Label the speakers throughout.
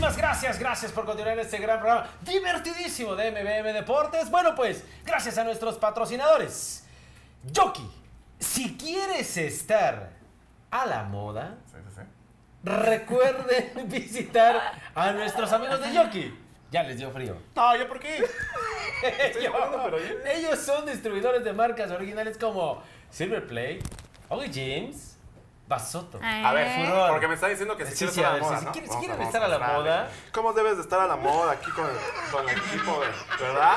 Speaker 1: Muchísimas gracias, gracias por continuar este gran programa divertidísimo de MBM Deportes. Bueno, pues, gracias a nuestros patrocinadores. Jockey, si quieres estar a la moda,
Speaker 2: Sí, sí, sí.
Speaker 1: recuerden visitar a nuestros amigos de Jockey. Ya les dio frío.
Speaker 2: No, ¿yo por qué?
Speaker 1: ellos,
Speaker 2: jugando, pero
Speaker 1: ellos son distribuidores de marcas originales como Silver Play, Ugly James, Basoto.
Speaker 2: A ver.
Speaker 1: Furor.
Speaker 2: porque me está diciendo que si
Speaker 1: Sí,
Speaker 2: quieres
Speaker 1: sí,
Speaker 2: estar
Speaker 1: a
Speaker 2: la
Speaker 1: ver,
Speaker 2: moda,
Speaker 1: si- si
Speaker 2: ¿no?
Speaker 1: quieres-
Speaker 2: Vamos
Speaker 1: quieres
Speaker 2: vamos
Speaker 1: estar a la
Speaker 2: mostrarle.
Speaker 1: moda.
Speaker 2: ¿Cómo debes de estar a la moda aquí con, con el equipo, de- verdad?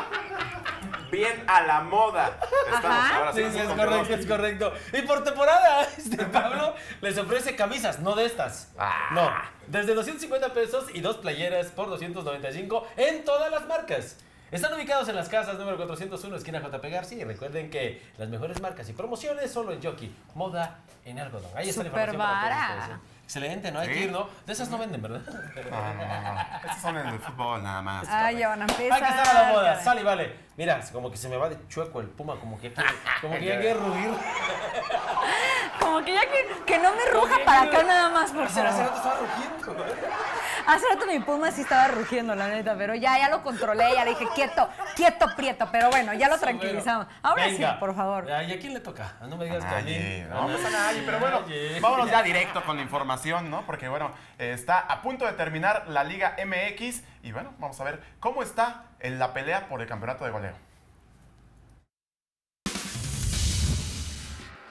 Speaker 2: Bien a la moda. Estamos
Speaker 3: Ajá.
Speaker 2: ahora sí.
Speaker 1: Sí, sí, es correcto, es correcto. Y por temporada, este Pablo les ofrece camisas, no de estas.
Speaker 2: Ah.
Speaker 1: No, desde 250 pesos y dos playeras por 295 en todas las marcas. Están ubicados en las casas número 401, esquina JP García. Y recuerden que las mejores marcas y promociones solo en Jockey. Moda en algodón. Ahí está la
Speaker 3: Súper
Speaker 1: información para ustedes, ¿eh? Excelente, ¿no? Hay
Speaker 2: Sí.
Speaker 1: que ir, ¿no? De esas no venden, ¿verdad?
Speaker 2: No, no, no, no. Estos son en el fútbol nada más.
Speaker 3: Ay, ya van a empezar.
Speaker 1: Hay que estar a la moda, sale y vale. Mira, como que se me va de chueco el puma, como que, como que ya quiere rugir.
Speaker 3: Como que ya que, que no me ruja para acá nada más, por
Speaker 1: Hace hace
Speaker 3: favor.
Speaker 1: rato estaba rugiendo.
Speaker 3: Hace rato mi puma sí estaba rugiendo, la neta, pero ya, ya lo controlé, ya le dije quieto, quieto, prieto, pero bueno, ya lo tranquilizamos. Ahora
Speaker 1: Venga.
Speaker 3: sí, por favor.
Speaker 1: ¿Y a quién le toca? Ah, No me digas que a mí. A
Speaker 2: no pasa nadie, pero bueno,
Speaker 1: nadie.
Speaker 2: vámonos ya directo con la información, ¿no? Porque bueno, eh, está a punto de terminar la Liga MX y bueno, vamos a ver cómo está en la pelea por el campeonato de goleo.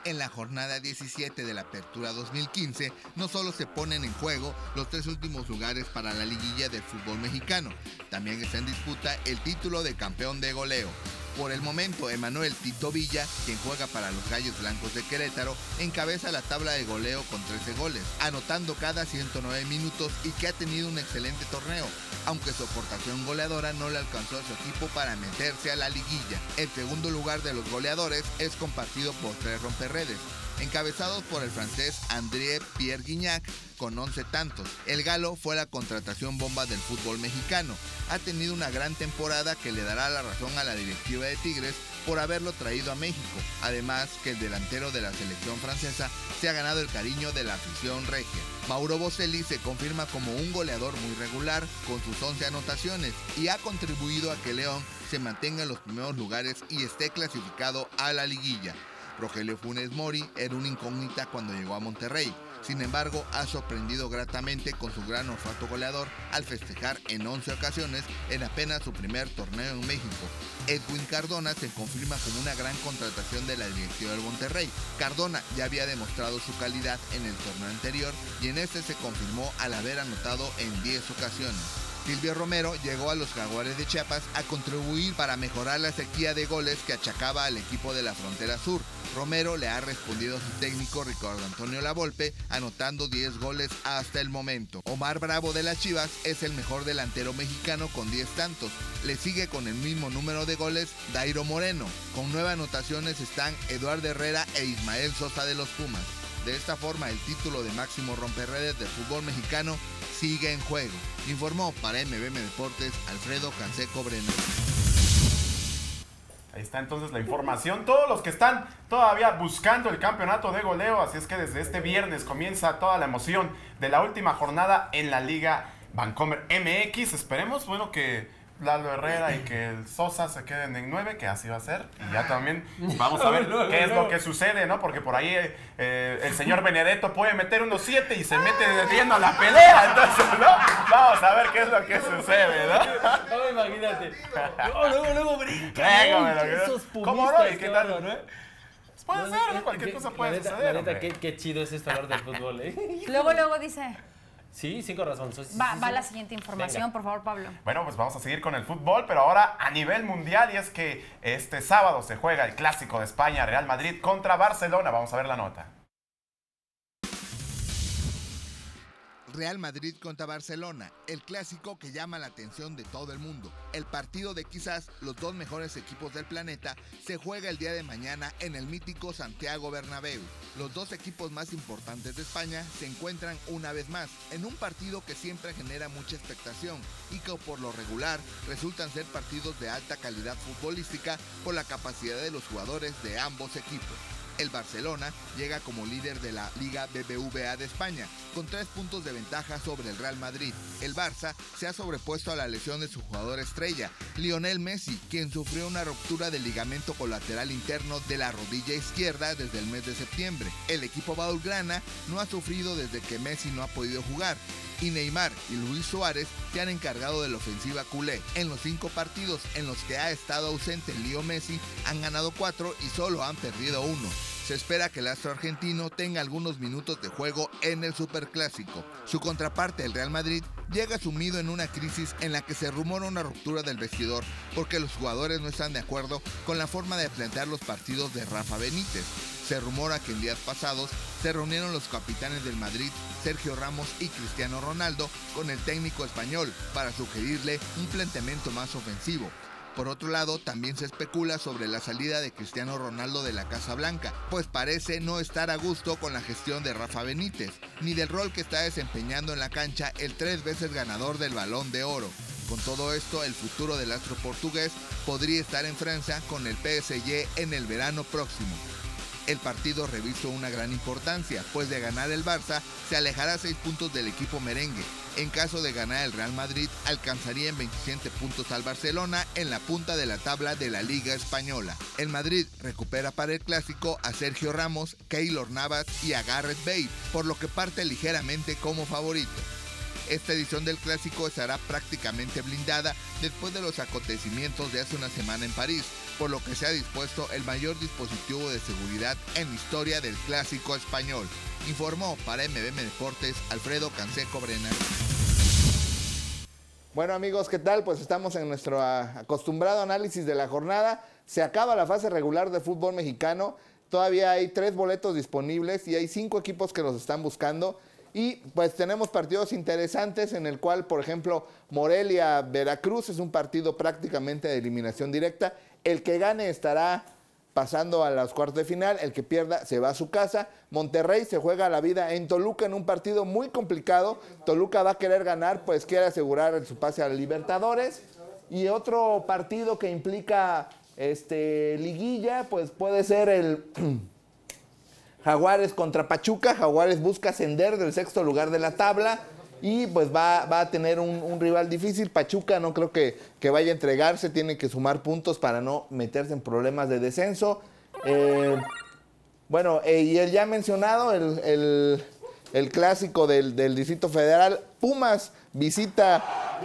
Speaker 4: En la jornada 17 de la Apertura 2015, no solo se ponen en juego los tres últimos lugares para la liguilla del fútbol mexicano, también está en disputa el título de campeón de goleo. Por el momento, Emanuel Tito Villa, quien juega para los Gallos Blancos de Querétaro, encabeza la tabla de goleo con 13 goles, anotando cada 109 minutos y que ha tenido un excelente torneo, aunque su aportación goleadora no le alcanzó a su equipo para meterse a la liguilla. El segundo lugar de los goleadores es compartido por tres romperredes, encabezados por el francés André Pierre Guignac con 11 tantos. El galo fue la contratación bomba del fútbol mexicano. Ha tenido una gran temporada que le dará la razón a la directiva de Tigres por haberlo traído a México. Además que el delantero de la selección francesa se ha ganado el cariño de la afición regia. Mauro Boselli se confirma como un goleador muy regular con sus 11 anotaciones y ha contribuido a que León se mantenga en los primeros lugares y esté clasificado a la liguilla. Rogelio Funes Mori era una incógnita cuando llegó a Monterrey. Sin embargo, ha sorprendido gratamente con su gran olfato goleador al festejar en 11 ocasiones en apenas su primer torneo en México. Edwin Cardona se confirma como una gran contratación de la directiva del Monterrey. Cardona ya había demostrado su calidad en el torneo anterior y en este se confirmó al haber anotado en 10 ocasiones. Silvio Romero llegó a los Jaguares de Chiapas a contribuir para mejorar la sequía de goles que achacaba al equipo de la frontera sur. Romero le ha respondido a su técnico Ricardo Antonio Lavolpe, anotando 10 goles hasta el momento. Omar Bravo de las Chivas es el mejor delantero mexicano con 10 tantos. Le sigue con el mismo número de goles Dairo Moreno. Con nueve anotaciones están Eduardo Herrera e Ismael Sosa de los Pumas. De esta forma, el título de máximo romperredes del fútbol mexicano sigue en juego. Informó para MBM Deportes Alfredo Canseco Breno.
Speaker 2: Ahí está entonces la información. Todos los que están todavía buscando el campeonato de goleo, así es que desde este viernes comienza toda la emoción de la última jornada en la Liga Vancomer MX. Esperemos, bueno, que Lalo Herrera y que el Sosa se queden en 9, que así va a ser. Y ya también vamos a ver qué es lo que sucede, ¿no? Porque por ahí eh, el señor Benedetto puede meter unos 7 y se mete a la pelea. Entonces, ¿no? Vamos a ver qué es lo que sucede, ¿no?
Speaker 1: No, imagínate. No, luego, luego brinca. Esos
Speaker 2: ¿Cómo no? ¿Y qué tal?
Speaker 1: ¿eh?
Speaker 2: Puede
Speaker 1: No,
Speaker 2: ser,
Speaker 1: eh,
Speaker 2: ¿no? Cualquier
Speaker 1: qué-
Speaker 2: cosa
Speaker 1: la
Speaker 2: puede
Speaker 1: neta-
Speaker 2: suceder.
Speaker 1: La neta, qué, qué chido es esto hablar del fútbol, ¿eh?
Speaker 3: Luego, luego dice,
Speaker 1: Sí, cinco razones. Sí,
Speaker 3: va,
Speaker 1: sí,
Speaker 3: va
Speaker 1: sí.
Speaker 3: la siguiente información,
Speaker 1: Venga.
Speaker 3: por favor, Pablo.
Speaker 2: Bueno, pues vamos a seguir con el fútbol, pero ahora a nivel mundial y es que este sábado se juega el clásico de España, Real Madrid contra Barcelona. Vamos a ver la nota.
Speaker 4: Real Madrid contra Barcelona, el clásico que llama la atención de todo el mundo. El partido de quizás los dos mejores equipos del planeta se juega el día de mañana en el mítico Santiago Bernabéu. Los dos equipos más importantes de España se encuentran una vez más en un partido que siempre genera mucha expectación y que por lo regular resultan ser partidos de alta calidad futbolística por la capacidad de los jugadores de ambos equipos.
Speaker 5: El Barcelona llega como líder de la Liga BBVA de España, con tres puntos de ventaja sobre el Real Madrid. El Barça se ha sobrepuesto a la lesión de su jugador estrella, Lionel Messi, quien sufrió una ruptura del ligamento colateral interno de la rodilla izquierda desde el mes de septiembre. El equipo baulgrana no ha sufrido desde que Messi no ha podido jugar y Neymar y Luis Suárez se han encargado de la ofensiva culé. En los cinco partidos en los que ha estado ausente Leo Messi, han ganado cuatro y solo han perdido uno. Se espera que el astro argentino tenga algunos minutos de juego en el Superclásico. Su contraparte, el Real Madrid, llega sumido en una crisis en la que se rumora una ruptura del vestidor porque los jugadores no están de acuerdo con la forma de plantear los partidos de Rafa Benítez. Se rumora que en días pasados se reunieron los capitanes del Madrid, Sergio Ramos y Cristiano Ronaldo, con el técnico español para sugerirle un planteamiento más ofensivo. Por otro lado, también se especula sobre la salida de Cristiano Ronaldo de la Casa Blanca, pues parece no estar a gusto con la gestión de Rafa Benítez, ni del rol que está desempeñando en la cancha el tres veces ganador del balón de oro. Con todo esto, el futuro del astro portugués podría estar en Francia con el PSG en el verano próximo. El partido revisó una gran importancia, pues de ganar el Barça se alejará seis puntos del equipo merengue. En caso de ganar el Real Madrid, alcanzaría en 27 puntos al Barcelona en la punta de la tabla de la Liga Española. El Madrid recupera para el clásico a Sergio Ramos, Keylor Navas y a Gareth Bale, por lo que parte ligeramente como favorito. Esta edición del clásico estará prácticamente blindada después de los acontecimientos de hace una semana en París, por lo que se ha dispuesto el mayor dispositivo de seguridad en la historia del clásico español. Informó para MBM Deportes Alfredo Canseco Brena.
Speaker 4: Bueno amigos, ¿qué tal? Pues estamos en nuestro ah, acostumbrado análisis de la jornada. Se acaba la fase regular de fútbol mexicano. Todavía hay tres boletos disponibles y hay cinco equipos que los están buscando. Y pues tenemos partidos interesantes en el cual, por ejemplo, Morelia-Veracruz es un partido prácticamente de eliminación directa. El que gane estará pasando a los cuartos de final, el que pierda se va a su casa. Monterrey se juega la vida en Toluca en un partido muy complicado. Toluca va a querer ganar, pues quiere asegurar su pase a Libertadores. Y otro partido que implica este liguilla, pues puede ser el Jaguares contra Pachuca. Jaguares busca ascender del sexto lugar de la tabla y pues va, va a tener un, rival difícil. Pachuca no creo que, que, vaya a entregarse, tiene que sumar puntos para no meterse en problemas de descenso. Eh, bueno, eh, y el ya mencionado, el, clásico del, Distrito Federal, Pumas visita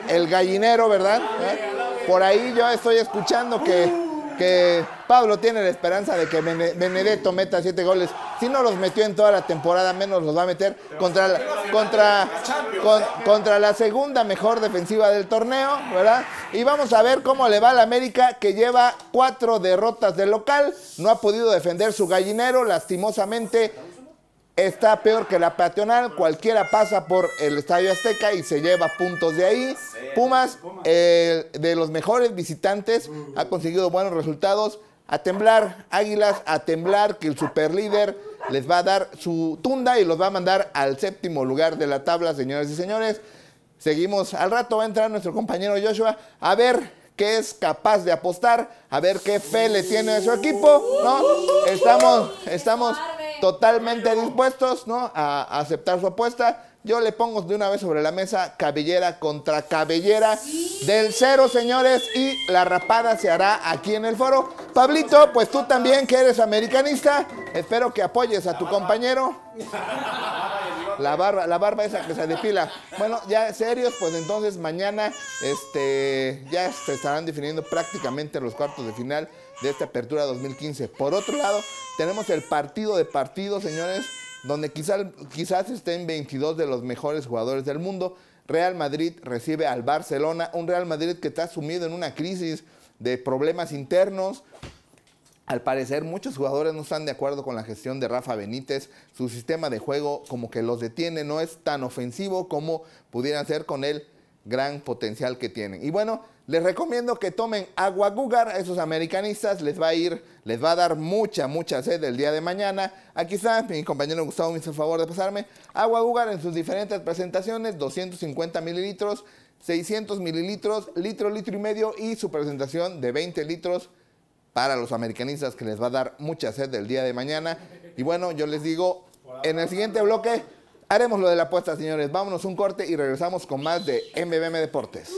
Speaker 4: el gallinero, ¿verdad? ¿Eh? Por ahí yo estoy escuchando que que Pablo tiene la esperanza de que Benedetto meta siete goles. Si no los metió en toda la temporada, menos los va a meter contra la, contra, contra la segunda mejor defensiva del torneo, ¿verdad? Y vamos a ver cómo le va al América, que lleva cuatro derrotas de local. No ha podido defender su gallinero, lastimosamente está peor que la peatonal. Cualquiera pasa por el Estadio Azteca y se lleva puntos de ahí. Pumas, de los mejores visitantes, ha conseguido buenos resultados. A temblar, Águilas, a temblar, que el superlíder les va a dar su tunda y los va a mandar al séptimo lugar de la tabla, señoras y señores. Seguimos al rato, va a entrar nuestro compañero Joshua a ver qué es capaz de apostar, a ver qué fe le tiene a su equipo, ¿no? Estamos, estamos totalmente dispuestos ¿no? a, aceptar su apuesta. Yo le pongo de una vez sobre la mesa cabellera contra cabellera del cero, señores, y la rapada se hará aquí en el foro. Pablito, pues tú también que eres americanista, espero que apoyes a tu compañero. La barba, la barba esa que se depila. Bueno, ya serios, pues entonces mañana este, ya se estarán definiendo prácticamente los cuartos de final de esta apertura 2015. Por otro lado, tenemos el partido de partidos, señores, donde quizás, quizás estén 22 de los mejores jugadores del mundo. Real Madrid recibe al Barcelona, un Real Madrid que está sumido en una crisis de problemas internos. Al parecer muchos jugadores no están de acuerdo con la gestión de Rafa Benítez. Su sistema de juego como que los detiene, no es tan ofensivo como pudieran ser con el gran potencial que tienen. Y bueno, les recomiendo que tomen agua Gugar a esos americanistas, les va a ir, les va a dar mucha, mucha sed el día de mañana. Aquí está, mi compañero Gustavo me hizo el favor de pasarme. Agua Gugar en sus diferentes presentaciones, 250 mililitros, 600 mililitros, litro, litro y medio y su presentación de 20 litros para los americanistas que les va a dar mucha sed del día de mañana. Y bueno, yo les digo, en el siguiente bloque haremos lo de la apuesta, señores. Vámonos un corte y regresamos con más de MBM Deportes.